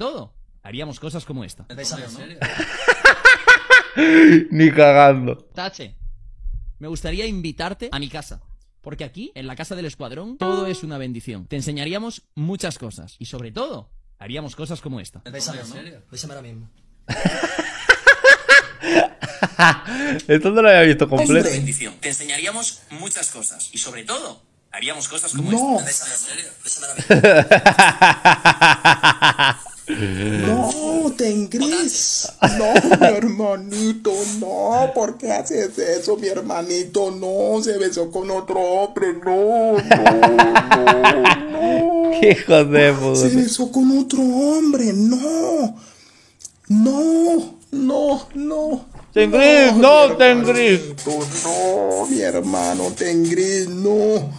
todo, haríamos cosas como esta. Ni cagando. Tache, me gustaría invitarte a mi casa. Porque aquí, en la casa del escuadrón, todo es una bendición. Te enseñaríamos muchas cosas. Y sobre todo, haríamos cosas como esta. Bésame, ¿no? Bésame ahora mismo. Esto no lo había visto completo. bendición. Te enseñaríamos muchas cosas. Y sobre todo, haríamos cosas como No. esta. Bésame, ¿no? Bésame ahora mismo. No, ten gris. No, mi hermanito, no. ¿Por qué haces eso, mi hermanito? No, se besó con otro hombre. No, no, no. Qué hijo de Se besó con otro hombre. No. No, no, no. Ten gris, no, mi ten gris. hermanito, No, mi hermano, ten gris, no.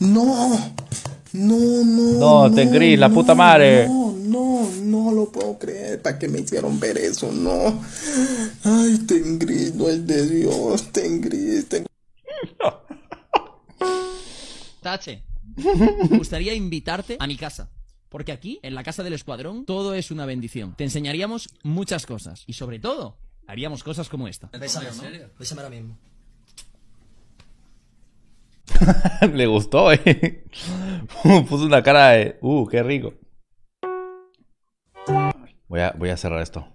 No. No. No, no. No, ten gris, la puta madre. No, no, no lo puedo creer. ¿Para qué me hicieron ver eso? No. Ay, ten gris, no es de Dios. Ten gris, ten Tache, me gustaría invitarte a mi casa. Porque aquí, en la casa del escuadrón, todo es una bendición. Te enseñaríamos muchas cosas. Y sobre todo, haríamos cosas como esta. Bésame, ¿no? Bésame ahora mismo. Le gustó, eh. Puso una cara de. Uh, qué rico. Voy a, voy a cerrar esto.